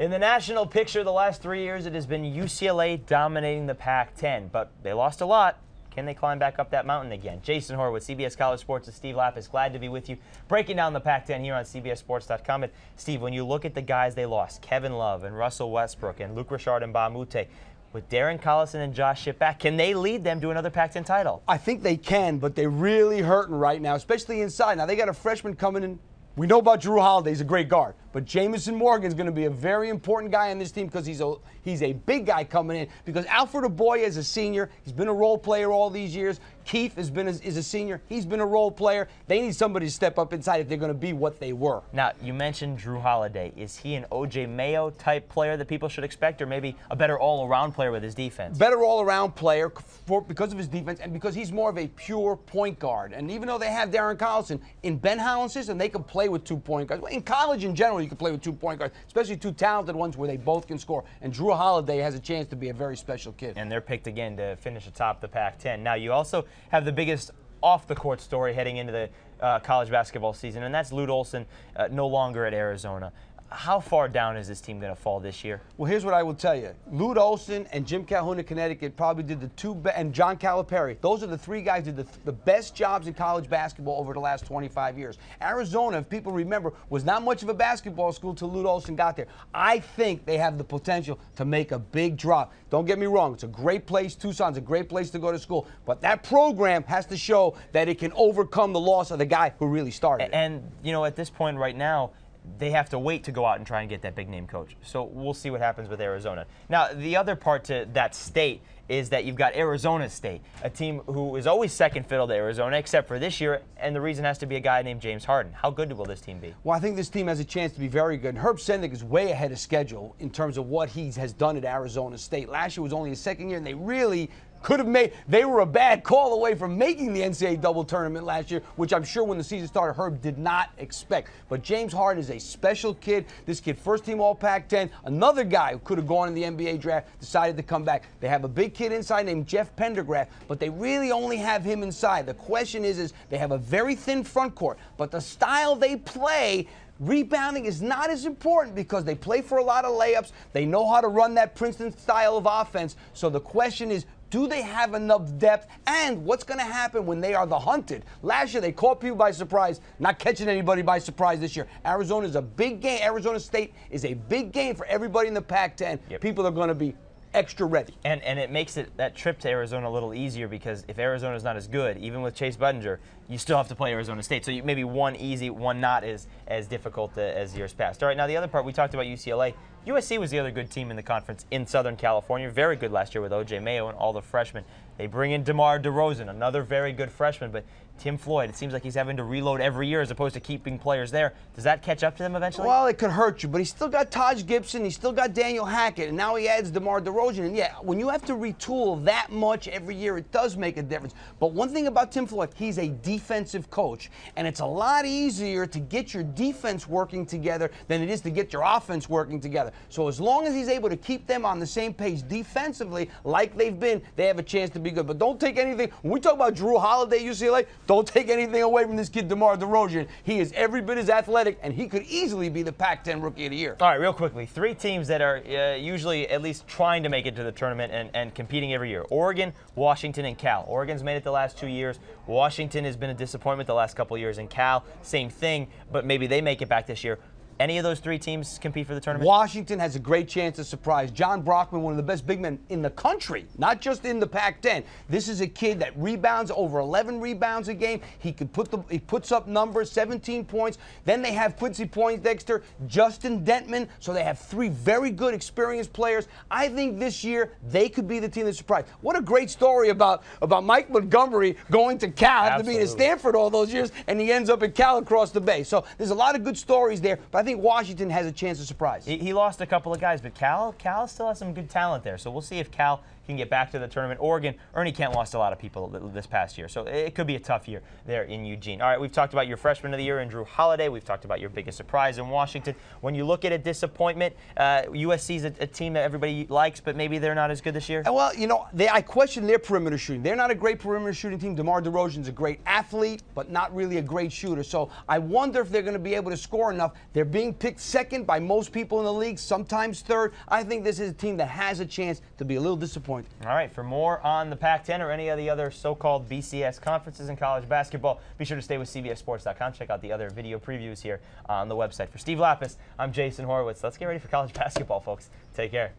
In the national picture the last three years, it has been UCLA dominating the Pac 10, but they lost a lot. Can they climb back up that mountain again? Jason Horowitz, CBS College Sports, and Steve Lappas, glad to be with you. Breaking down the Pac 10 here on CBSSports.com. And Steve, when you look at the guys they lost, Kevin Love and Russell Westbrook and Luke Richard and a with Darren Collison and Josh Shipp back, can they lead them to another Pac 10 title? I think they can, but they're really hurting right now, especially inside. Now, they got a freshman coming in. We know about Jrue Holiday, he's a great guard. But J'mison Morgan is going to be a very important guy on this team because he's a he's a big guy coming in. Because Alfred Aboya is a senior. He's been a role player all these years. Keith has been a, is a senior. He's been a role player. They need somebody to step up inside if they're going to be what they were. Now you mentioned Jrue Holiday. Is he an OJ Mayo type player that people should expect, or maybe a better all-around player with his defense? Better all-around player for, because of his defense and because he's more of a pure point guard. And even though they have Darren Collison in Ben Howland's system, they can play with two point guards. In college in general, you can play with two point guards, especially two talented ones where they both can score. And Jrue Holiday has a chance to be a very special kid. And they're picked again to finish atop the Pac-10. Now you also have the biggest off the court story heading into the uh, college basketball season, and that's Lute Olson uh, no longer at Arizona how far down is this team going to fall this year? Well, here's what I will tell you. Lute Olson and Jim Calhoun in Connecticut probably did the two, be- and John Calipari. Those are the three guys did the, th- the best jobs in college basketball over the last 25 years. Arizona, if people remember, was not much of a basketball school till Lute Olson got there. I think they have the potential to make a big drop. Don't get me wrong. It's a great place. Tucson's a great place to go to school. But that program has to show that it can overcome the loss of the guy who really started and, and you know, at this point right now, they have to wait to go out and try and get that big name coach. So we'll see what happens with Arizona. Now, the other part to that state is that you've got Arizona State, a team who is always second fiddle to Arizona, except for this year, and the reason has to be a guy named James Harden. How good will this team be? Well, I think this team has a chance to be very good. Herb Sendek is way ahead of schedule in terms of what he has done at Arizona State. Last year was only his second year, and they really could have made they were a bad call away from making the NCAA double tournament last year, which I'm sure when the season started, Herb did not expect. But James Harden is a special kid. This kid, first team All Pac-10, another guy who could have gone in the NBA draft, decided to come back. They have a big kid inside named Jeff Pendergraph, but they really only have him inside. The question is, is they have a very thin front court, but the style they play Rebounding is not as important because they play for a lot of layups. They know how to run that Princeton style of offense. So the question is, do they have enough depth? And what's going to happen when they are the hunted? Last year, they caught people by surprise, not catching anybody by surprise this year. Arizona is a big game. Arizona State is a big game for everybody in the Pac 10. Yep. People are going to be extra ready. And and it makes it that trip to Arizona a little easier because if Arizona is not as good, even with Chase Budinger, you still have to play Arizona State. So you, maybe one easy, one not as as difficult uh, as years past. All right, now the other part we talked about UCLA. USC was the other good team in the conference in Southern California. Very good last year with OJ Mayo and all the freshmen. They bring in DeMar DeRozan, another very good freshman, but Tim Floyd, it seems like he's having to reload every year as opposed to keeping players there. Does that catch up to them eventually? Well, it could hurt you, but he's still got Taj Gibson, he's still got Daniel Hackett, and now he adds DeMar DeRozan. And yeah, when you have to retool that much every year, it does make a difference. But one thing about Tim Floyd, he's a defensive coach, and it's a lot easier to get your defense working together than it is to get your offense working together. So as long as he's able to keep them on the same page defensively, like they've been, they have a chance to be good. But don't take anything. When we talk about Jrue Holiday, UCLA, don't take anything away from this kid, DeMar DeRozan. He is every bit as athletic, and he could easily be the Pac-10 Rookie of the Year. All right, real quickly, three teams that are uh, usually at least trying to make it to the tournament and, and competing every year: Oregon, Washington, and Cal. Oregon's made it the last two years. Washington has been a disappointment the last couple years, and Cal, same thing. But maybe they make it back this year. Any of those three teams compete for the tournament? Washington has a great chance to surprise. Jon Brockman, one of the best big men in the country, not just in the Pac-10. This is a kid that rebounds over 11 rebounds a game. He could put the he puts up numbers, 17 points. Then they have Quincy Pondexter, Justin Dentmon. So they have three very good, experienced players. I think this year they could be the team that surprise. What a great story about about Mike Montgomery going to Cal after being at Stanford all those years, and he ends up at Cal across the bay. So there's a lot of good stories there. But I think think Washington has a chance to surprise. He, he, lost a couple of guys, but Cal Cal still has some good talent there. So we'll see if Cal can get back to the tournament. Oregon, Ernie Kent lost a lot of people this past year, so it could be a tough year there in Eugene. All right, we've talked about your freshman of the year in Jrue Holiday. We've talked about your biggest surprise in Washington. When you look at a disappointment, uh, USC is a, a team that everybody likes, but maybe they're not as good this year. Well, you know, they, I question their perimeter shooting. They're not a great perimeter shooting team. DeMar DeRozan's a great athlete, but not really a great shooter. So I wonder if they're going to be able to score enough. They're being picked second by most people in the league, sometimes third. I think this is a team that has a chance to be a little disappointed. All right, for more on the Pac 10 or any of the other so called BCS conferences in college basketball, be sure to stay with CBSSports.com. Check out the other video previews here on the website. For Steve Lappas, I'm Jason Horowitz. Let's get ready for college basketball, folks. Take care.